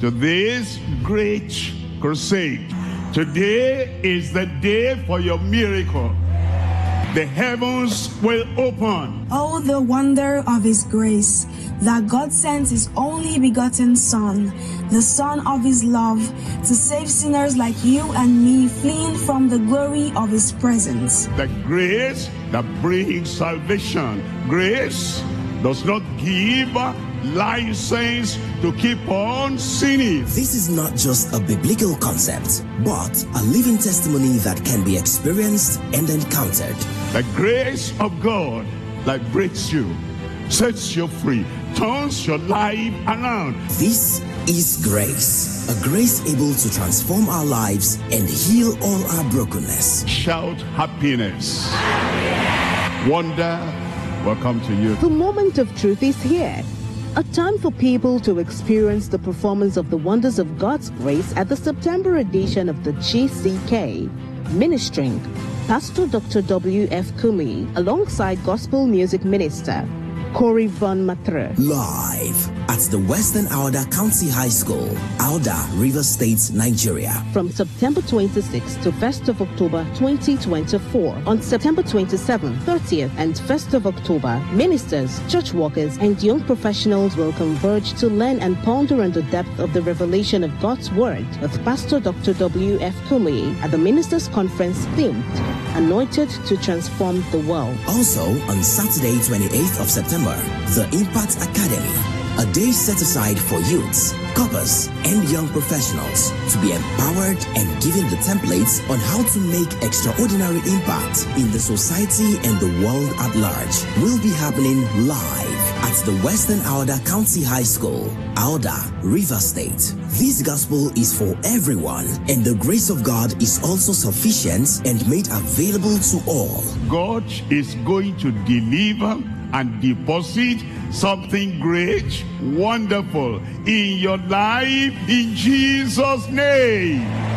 to this great crusade. Today is the day for your miracle. The heavens will open. Oh, the wonder of His grace, that God sent His only begotten Son, the Son of His love, to save sinners like you and me, fleeing from the glory of His presence. The grace that brings salvation. Grace does not give license to keep on sinning. This is not just a biblical concept, but a living testimony that can be experienced and encountered. The grace of God that breaks you, sets you free, turns your life around. This is grace, a grace able to transform our lives and heal all our brokenness. Shout happiness. Wonder will come to you. The moment of truth is here. A time for people to experience the performance of the wonders of God's grace at the September edition of the GCK. Ministering Pastor Dr. W.F. Kumuyi alongside gospel music minister Corey Von Matre. Live at the Western Ahoada County High School, Ahoada, River State, Nigeria. From September 26th to 1st of October 2024. On September 27th, 30th, and 1st of October, ministers, church workers, and young professionals will converge to learn and ponder on the depth of the revelation of God's Word with Pastor Dr. W.F. Kumuyi at the Ministers' Conference themed Anointed to Transform the World. Also, on Saturday, 28th of September, the Impact Academy a day set aside for youths, couples, and young professionals to be empowered and given the templates on how to make extraordinary impact in the society and the world at large will be happening live at the Western Ahoada County High School, Ahoada, River State. This gospel is for everyone, and the grace of God is also sufficient and made available to all. God is going to deliver and deposit something great, wonderful in your life in Jesus' name.